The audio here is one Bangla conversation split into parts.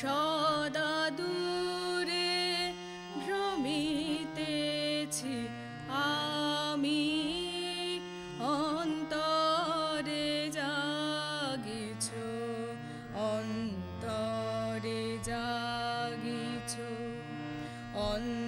সদা দূরে ভ্রমিতেছি আমি। অন্তরে জাগিছ অন্তরে জাগিছ অন্তর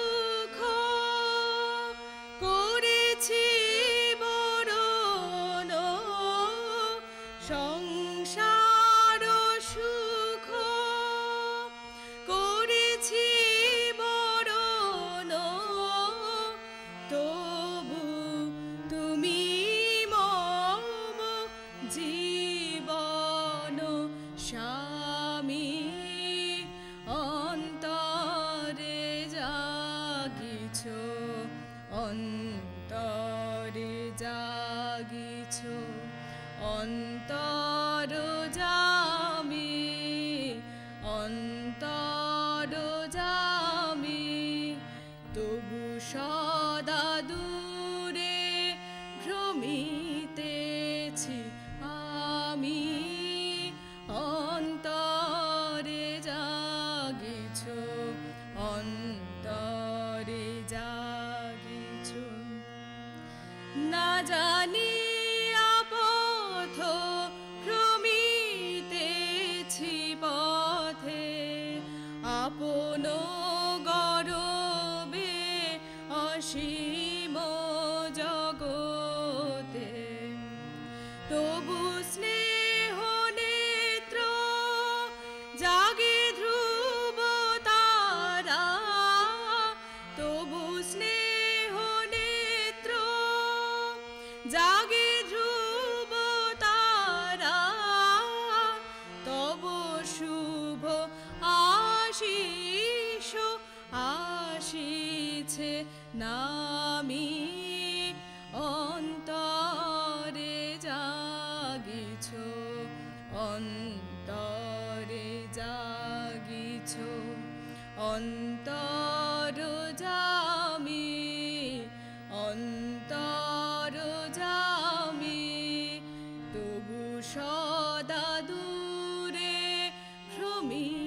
জীবন স্বামী অন্তরে জাগিছ অন্তরে জাগিছ অন্তর জামি না জানি পথ ভ্রমিতেছি পথে আপন গরবে অসীম জগতে। তবু স্নেহ আছে নামি অন্তরে জাগিছ অন্তরে জাগিছ অন্তর জামি অন্তর জামি তবু সদা দূরে ভ্রমী